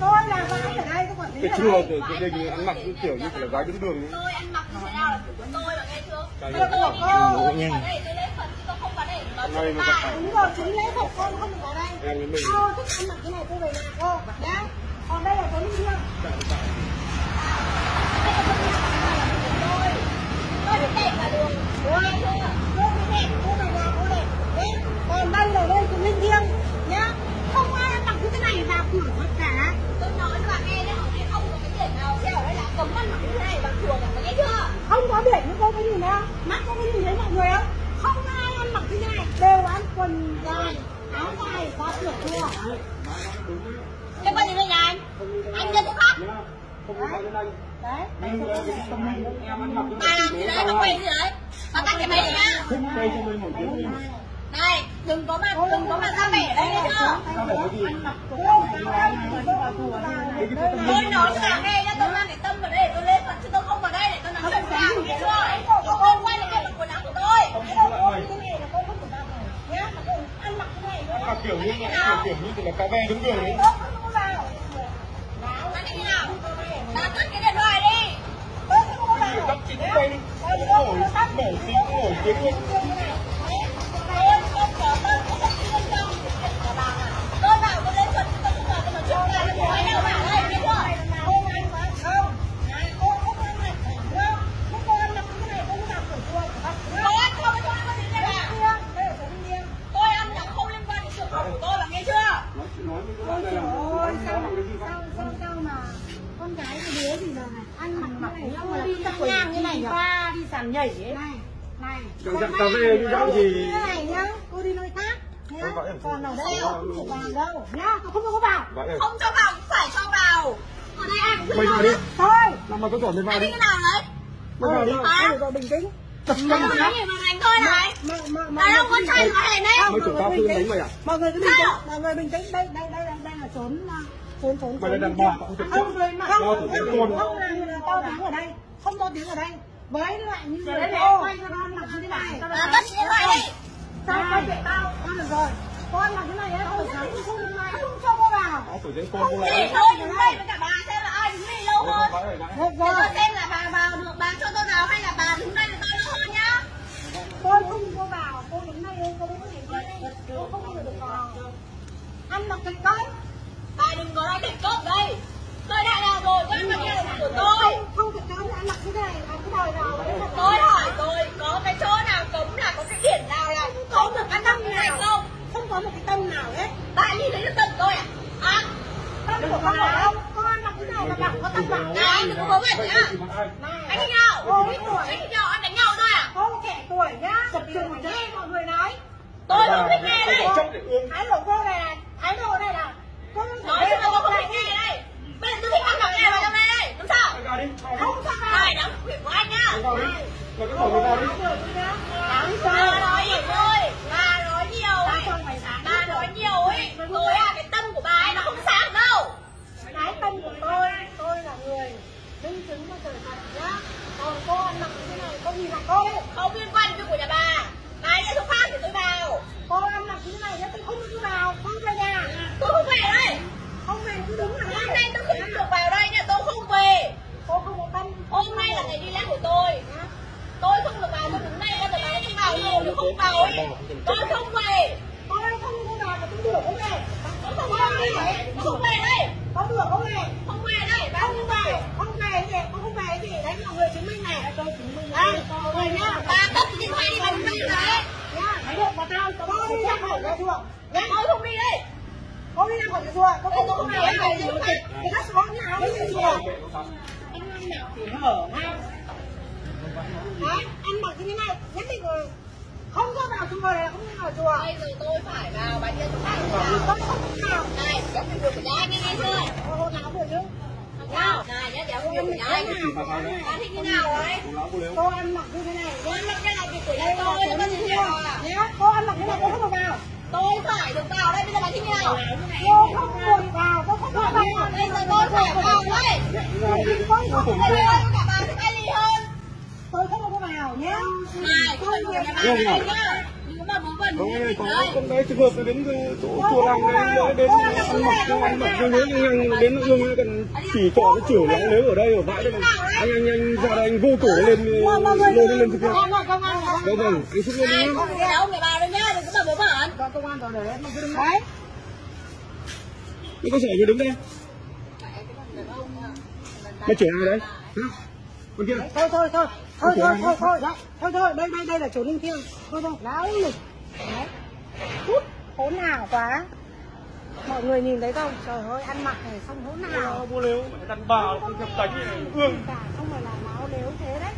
tôi là gái ở đây tôi quản lý cái ở chùa của cái đình ăn mặc kiểu như là gái đứng đường tôi ăn mặc như thế nào? Là của tôi bạn nghe chưa? Tôi có ngủ tôi nhanh. ở đây tôi lấy phần chứ tôi không Này chuyện mà gặp ai. đúng rồi chính lễ phục con không được vào đây. Cô thích ăn mặc cái này cô về nhà cô nhá còn đây là có linh thiêng tôi thích đẹp là được Cô nghe chưa cô cái đẹp cô về nhà cô đẹp nhé còn đây là đây cái linh thiêng nhá không ai ăn mặc như thế này vào cửa hết cả tôi nói cho bạn nghe nhé hôm nay không có cái biển nào treo ở đây là cấm ăn mặc như thế này bằng chuồng bạn nghe chưa không có biển như cô có nhìn thấy không mắt cô có nhìn thấy mọi người không không ai ăn mặc như thế này đều ăn quần dài áo dài có cửa thua Thế bao nhiêu nhà anh? Anh. Không có cái này. đấy cái cái Bà làm gì đấy? Bà quay gì đấy? Bà tắt cái máy đi nhá. Này, đừng có mà đừng có mà ra vẻ ở đây nghe chưa? Gì? Tôi nói cho bà nghe nhá, tôi mang để tâm vào đây để tôi lên phần chứ tôi không vào đây để tôi nói chuyện với ai nghe chưa? Tôi không quay lại cái mặt quần áo của tôi. Mặc kiểu như kiểu kiểu như là cá ve đứng đường ấy. Bà đi nào? Bà tắt cái điện thoại đi. Nổi nổi tiếng luôn. Tôi không có tôi không có tiếng trong của bà à. Tôi bảo tôi lên phần chứ tôi không vào tôi nói chuyện với ai tôi nói đâu bà đây nghe chưa? Tôi ăn không có cho ăn gì đây bà. Tôi ăn là không liên quan đến trường học của tôi bà nghe chưa? Nói chuyện nói với các bạn là con gái cái đứa gì rồi này ăn mặc mặc đi ngang như này ba đi sàn nhảy ấy. Này này. Cậu dặn cà phê như dạng gì? Thế này nhá. Cô đi nơi khác nhá. Còn ở đây. Không thể vào đâu. Nhá không cho cô vào. Không cho vào cũng phải cho vào. Ở đây ai cũng thích vào đi. thôi. Làm mà có chuẩn mình vào Anh đi. cái nào đấy? Mày vào đi. bình tĩnh Đánh tôi này? Đàn ông con trai mà này đấy. Mày chuẩn tao phương đánh mày à? mọi người cứ bình tĩnh mọi người bình tĩnh đây đây đây đây là trốn à, trốn trốn Mày là đàn bà, không chất. không không côn. không là là to tiếng ở đây không to tiếng ở đây với lại như người cô quay cho con mặc như thế này Tắt điện thoại đi. sao quay để tao con được rồi con mặc thế này ấy nhất định không không cho cô vào tiếng côn Không cô. Thì tôi đứng đây với cả bà xem là ai đứng đây lâu hơn. không được Để rồi tôi xem là bà vào được bà cho tôi vào hay là bà đứng đây để tôi lâu hơn nhá. tôi không cô vào cô đứng đây đây cô đứng đây đây cô không bao giờ được vào công Bà đừng có nói cốc đây. Tôi đã làm rồi, tôi mặc như là của tôi. không không thực tế ăn mặc như thế này là cái đời nào là Tôi hỏi tôi có cái chỗ nào cấm là có cái biển nào là không được ăn năm như này không? không có một cái tâm nào hết Bà nhìn thấy được tâm tôi à? À, tâm của con ở đâu con ăn mặc thế này là bảo có tâm bảo này anh đừng có vớ vẩn nhá. Anh đi nào? ít tuổi Anh đi nào? Anh đánh nhau thôi à? cô trẻ tuổi nhá tập trung nghe mọi người nói Tôi không thích nghe đây. thái độ cô này thái độ này là cô Nói cho tôi không thích nghe đây. Bây giờ tôi thích ăn mặc nghe vào trong này đây. Làm sao? không cho vào Này, đó là quyền của anh nhá. Vào đi. Cứ thổi vào đi. Bà nói nhiều thôi. Bà nói nhiều ấy. Bà nói nhiều ấy. Rồi à, cái tâm của bà ấy nó không sáng đâu. cái tâm của tôi tôi là người minh chứng cho trời Phật nhá còn cô ăn mặc như thế này cô nhìn lại cô Không liên quan đến việc của nhà bà. Bà ấy sẽ xuất phát thì tôi vào. cô ăn mặc như thế này nhá tôi không đi vào không về nhà Tôi không về đây. không về cứ đứng ở Hôm đây nay tôi không được vào đây nha. Tôi không về. cô không có tâm Hôm nay là ngày đi lễ của tôi. Tôi không được vào. Tôi đứng đây ra tôi bảo không không vào ấy. Tôi không về. tôi không có vào mà tôi đuổi cô về Tôi không về đây. Tôi không về đây. tôi đuổi cô về Không về đây. Bà không không về không về gì cô không về gì đấy mọi người chứng minh này tôi chứng minh đây người nhá Bà cất điện thoại đi. Bà đây đấy. nhá thấy được mà tao tôi đi ra khỏi nhà nhá Tôi không đi đây. cô đi ra khỏi nhà chùa cô không có về gì thì các xóm nào đi nhà chùa anh ăn nào thì hở ha ăn mặc như thế này nhất định rồi không cho vào chùa này là không cho vào chùa Bây giờ tôi phải vào. Bà nhân tôi phải vào. tôi không vào Này, kéo quyền được anh nghe nghe chưa? cô nào vừa chứ Nào, này nhá, kéo anh. Bà thích như nào đấy? cô ăn mặc như thế này Tôi ăn mặc cái này thì đây là tôi, nó có gì chùa đâu à? nhá cô ăn mặc như này cô không được vào Tôi phải được vào đây, bây giờ bà thích như nào? cô không được vào cô không được vào Bây giờ tôi phải vào đây. tôi không Bây được giờ vào tôi cả bà thích ai ly hơn. Không vào nhé. Này, phải của nhà này nhá. mà Không, mình có con bé trường hợp đến từ chỗ chùa làng này đến ăn mặc không ăn mặc như thế nhưng anh đến nó ương còn chỉ trỏ nó chửi anh nếu ở đây ở bãi đây mà anh anh anh ra đây anh vô cổ lên lôi lên lên thực hiện vâng vâng anh xúc lên nhé Không đâu mày vào đây nhá, đừng có bảo bố bẩn. Công an vào để em cứ đứng đấy. cái cơ sở người đứng đây. Mà chửi ai đấy? Hả? con kia. Thôi thôi thôi. Thôi thôi thôi thôi. Thôi thôi, đây đây đây là chủ linh thiêng. Thôi thôi, láo lịch. Đấy. Cút, hỗn hào quá. Mọi người nhìn thấy không? Trời ơi, ăn mặc này xong hỗn hào. mua lếu đàn bà không nhập cánh ương Cả không phải là láo nếu thế đấy.